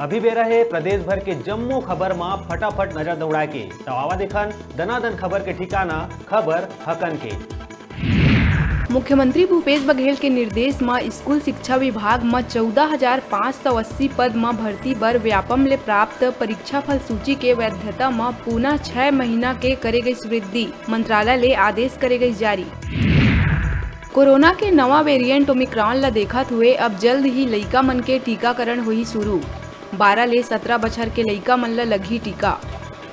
अभी बेरा है प्रदेश भर के जम्मू खबर में फटाफट नज़र दौड़ाए के। तो आवा देखन दनादन खबर के ठिकाना, खबर हकन के। मुख्यमंत्री भूपेश बघेल के निर्देश में स्कूल शिक्षा विभाग में चौदह हज़ार पाँच सौ अस्सी पद में भर्ती बर व्यापम ले प्राप्त परीक्षा फल सूची के वैधता में पुनः छह महीना के करे गई वृद्धि, मंत्रालय ले आदेश करे गई जारी। कोरोना के नवा वेरिएंट ओमिक्रॉन ला देखत हुए अब जल्द ही लइका मन के टीकाकरण हुई शुरू। 12 ले 17 बछर के लइका मन लगी टीका।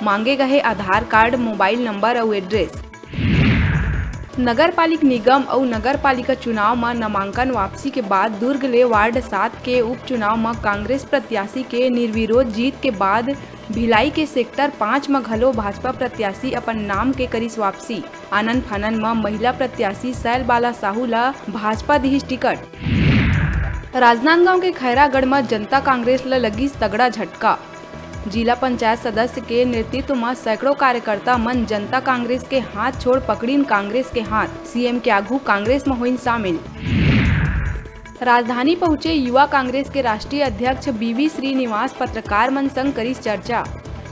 मांगे गए आधार कार्ड, मोबाइल नंबर और एड्रेस। नगर पालिक निगम और नगर पालिका चुनाव में नामांकन वापसी के बाद दुर्ग ले वार्ड सात के उपचुनाव में कांग्रेस प्रत्याशी के निर्विरोध जीत के बाद भिलाई के सेक्टर पाँच में घलो भाजपा प्रत्याशी अपन नाम के करिस वापसी। आनंद फानन में महिला प्रत्याशी सैल बाला साहू ला भाजपा दिहिस टिकट। राजनांदगांव के खैरागढ़ में जनता कांग्रेस लगी तगड़ा झटका। जिला पंचायत सदस्य के नेतृत्व में सैकड़ों कार्यकर्ता मन जनता कांग्रेस के हाथ छोड़ पकड़ीन कांग्रेस के हाथ, सीएम के आगू कांग्रेस में हुई शामिल। राजधानी पहुँचे युवा कांग्रेस के राष्ट्रीय अध्यक्ष बीवी श्रीनिवास पत्रकार मन संग करीस चर्चा।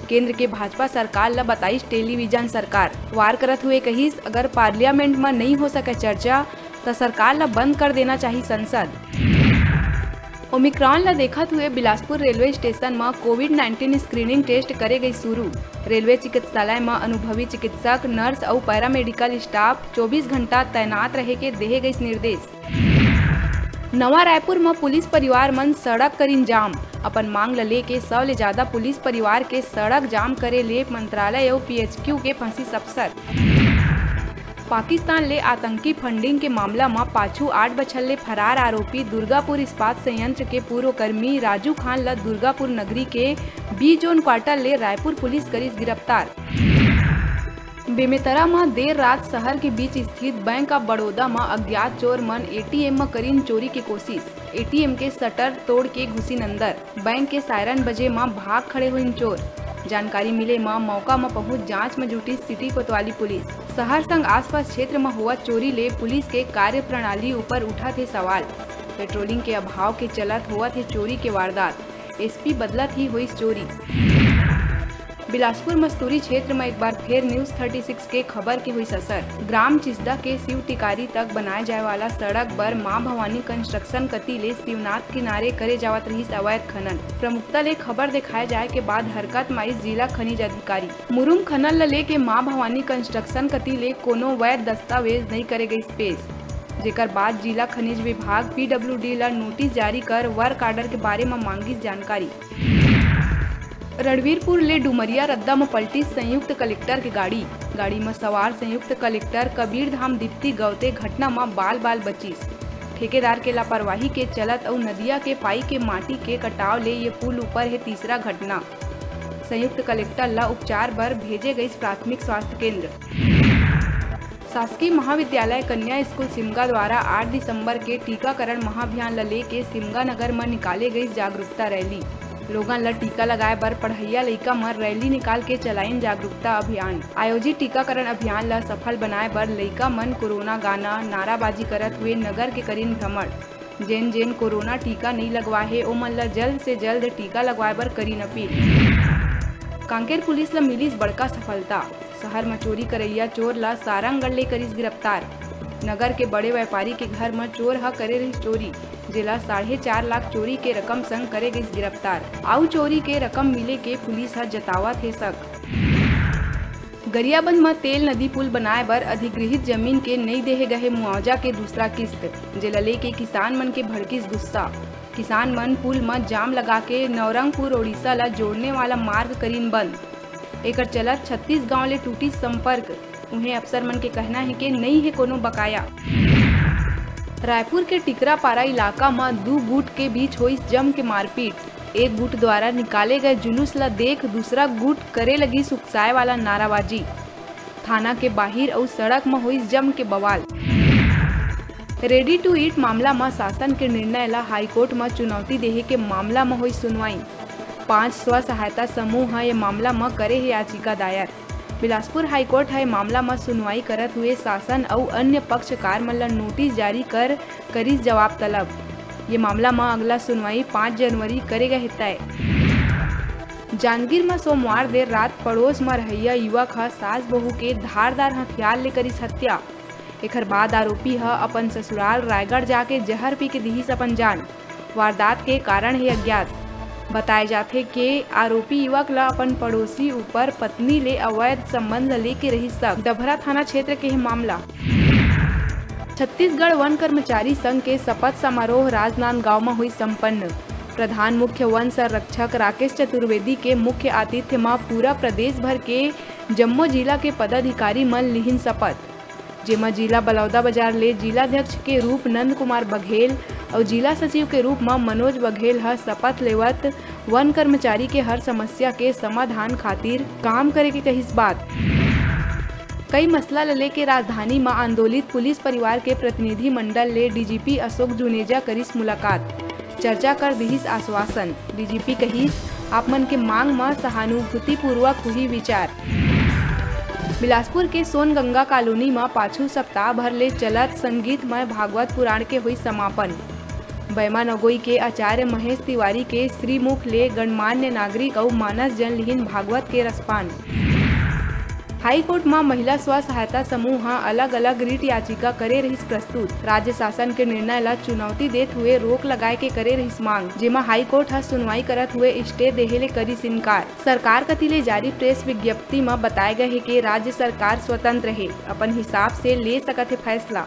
केंद्र के भाजपा सरकार ला बताईस टेलीविज़न सरकार। वार करत हुए कहिस, अगर पार्लियामेंट में नहीं हो सके चर्चा तो सरकार ला बंद कर देना चाहिए संसद। ओमिक्रॉन ला देखत हुए बिलासपुर रेलवे स्टेशन में कोविड 19 स्क्रीनिंग टेस्ट करे गई शुरू। रेलवे चिकित्सालय में अनुभवी चिकित्सक, नर्स और पैरामेडिकल स्टाफ 24 घंटा तैनात रहे के देहे गई निर्देश। नवा रायपुर में पुलिस परिवार मन सड़क करीन जाम अपन मांग ला लेके सौ ले ज़्यादा पुलिस परिवार के सड़क जाम करे ले मंत्रालय और पीएचक्यू के फंसी अफसर। पाकिस्तान ले आतंकी फंडिंग के मामला में पाछू आठ बछल ले फरार आरोपी दुर्गापुर इस्पात संयंत्र के पूर्व कर्मी राजू खान ला दुर्गापुर नगरी के बी जोन क्वार्टर ले रायपुर पुलिस करीस गिरफ़्तार। बेमेतरा में देर रात शहर के बीच स्थित बैंक ऑफ़ बड़ौदा में अज्ञात चोर मन एटीएम में करीन चोरी की कोशिश। एटीएम के शटर तोड़ के घुसीन अंदर बैंक के सायरन बजे में भाग खड़े हुई चोर। जानकारी मिले में मौका में पहुँच जाँच में जुटी सिटी कोतवाली पुलिस। शहर संग आसपास क्षेत्र में हुआ चोरी ले पुलिस के कार्य प्रणाली ऊपर उठा थे सवाल। पेट्रोलिंग के अभाव के चलत हुआ थे चोरी के वारदात। एसपी बदला थी हुई चोरी। बिलासपुर मस्तूरी क्षेत्र में एक बार फिर न्यूज़ 36 के खबर की हुई ससर। ग्राम चिस्दा के शिव टिकारी तक बनाए जाए वाला सड़क पर माँ भवानी कंस्ट्रक्शन कती ले शिवनाथ किनारे करे जावत रही अवैध खनन। प्रमुखता ले खबर दिखाए जाए के बाद हरकत माई जिला खनिज अधिकारी। मुरुम खनन ले के माँ भवानी कंस्ट्रक्शन कती ले कोनो वैध दस्तावेज़ नहीं करे गई स्पेस जेकर बाद जिला खनिज विभाग पीडब्ल्यूडी ला नोटिस जारी कर वर्क आर्डर के बारे में मांगी जानकारी। रणवीरपुर ले डुमरिया रद्दा में पलटी संयुक्त कलेक्टर की गाड़ी। गाड़ी में सवार संयुक्त कलेक्टर कबीर धाम दीप्ति गौते घटना में बाल बाल बचीस ठेकेदार के लापरवाही के चलत और नदिया के पाई के माटी के कटाव ले ये पुल ऊपर है तीसरा घटना। संयुक्त कलेक्टर ला उपचार पर भेजे गई प्राथमिक स्वास्थ्य केंद्र। शासकीय महाविद्यालय कन्या स्कूल सिमगा द्वारा 8 दिसंबर के टीकाकरण महाभियान ला लेके सिमगा नगर में निकाले गई जागरूकता रैली। लोगन ला टीका लगाए बर पढ़ैया लइका मन रैली निकाल के चलाइन जागरूकता अभियान। आयोजित टीकाकरण अभियान ला सफल बनाए बर लइका मन कोरोना गाना नाराबाजी करत हुए नगर के करीन भ्रमण जेन जेन कोरोना टीका नहीं लगवाए हे ओमन ला जल्द से जल्द टीका लगवाए बर करीन अपील। कांकेर पुलिस ला मिलीस बड़का सफलता। शहर में चोरी करैया चोर ला सारंगढ़ ले करीस गिरफ़्तार। नगर के बड़े व्यापारी के घर में चोर ह करे रही चोरी। जिला साढ़े चार लाख चोरी के रकम संग करे गई गिरफ़्तार। आउ चोरी के रकम मिले के पुलिस ह जतावा थे शक। गरियाबंद में तेल नदी पुल बनाए बर अधिग्रहित ज़मीन के नहीं देहे गए मुआवजा के दूसरा किस्त। जेला लेके किसान मन के भड़किस गुस्सा। किसान मन पुल में जाम लगा के नवरंगपुर, ओडिशा ला जोड़ने वाला मार्ग करीन बंद। एकर चलत छत्तीस गाँव ले टूटी संपर्क। उन्हें अफसर मन के कहना है कि नहीं है कोनो बकाया। रायपुर के टिकरापारा इलाका में दो गुट के बीच हुई जम के मारपीट। एक गुट द्वारा निकाले गए जुलूस ला देख दूसरा गुट करे लगी सुखसाए वाला नाराबाजी। थाना के बाहर और सड़क में हुई जम के बवाल। रेडी टू ईट मामला में शासन के निर्णय ला हाईकोर्ट में चुनौती देहे के मामला में हुई सुनवाई। पाँच स्व सहायता समूह ये मामला में करे है याचिका दायर। बिलासपुर हाईकोर्ट है, मामला में सुनवाई करत हुए शासन और अन्य पक्षकार मन नोटिस जारी कर करीस जवाब तलब। ये मामला में अगला सुनवाई 5 जनवरी करेगा तय जांजगीर में सोमवार देर रात पड़ोस में रहैया युवक ह सास बहू के धारदार हथियार ले करिस हत्या। एकर बाद आरोपी ह अपन ससुराल रायगढ़ जाके जहर पी के दिहिस अपन जान। वारदात के कारण ही अज्ञात। बताए जाथे कि आरोपी युवक ला अपन पड़ोसी ऊपर पत्नी ले अवैध संबंध लेके रही सब डभरा थाना क्षेत्र के मामला। छत्तीसगढ़ वन कर्मचारी संघ के शपथ समारोह राजनांदगांव में हुई संपन्न। प्रधान मुख्य वन संरक्षक राकेश चतुर्वेदी के मुख्य आतिथ्य में पूरा प्रदेश भर के जम्मू जिला के पदाधिकारी मन लिहिन शपथ। जेमा जिला बलौदा बाज़ार ले जिलाध्यक्ष के रूप नंद कुमार बघेल और जिला सचिव के रूप में मनोज बघेल ह शपथ लेवत वन कर्मचारी के हर समस्या के समाधान खातिर काम करे के कहिस बात। कई मसला ले लेके राजधानी में आंदोलित पुलिस परिवार के प्रतिनिधि मंडल ले डीजीपी अशोक जुनेजा करिस मुलाकात। चर्चा कर दिहिस आश्वासन। डीजीपी कहिस आप मन के मांग में सहानुभूति पूर्वक हुई विचार। बिलासपुर के सोनगंगा कॉलोनी में पाछू सप्ताह भर ले चलत संगीतमय भागवत पुराण के हुई समापन। बैमा नगोई के आचार्य महेश तिवारी के श्रीमुख ले गणमान्य नागरिक और मानस जन लिहिन भागवत के रसपान। हाई कोर्ट में महिला स्व सहायता समूह अलग अलग रिट याचिका करे रहिस प्रस्तुत। राज्य शासन के निर्णय ला चुनौती देते हुए रोक लगाए के करे रहिस मांग, जेमा हाई कोर्ट हा सुनवाई करत हुए स्टे देहे ले करिस इनकार सरकार कति ले जारी प्रेस विज्ञप्ति में बताए गए है कि राज्य सरकार स्वतंत्र है, अपन हिसाब से ले सकते फैसला।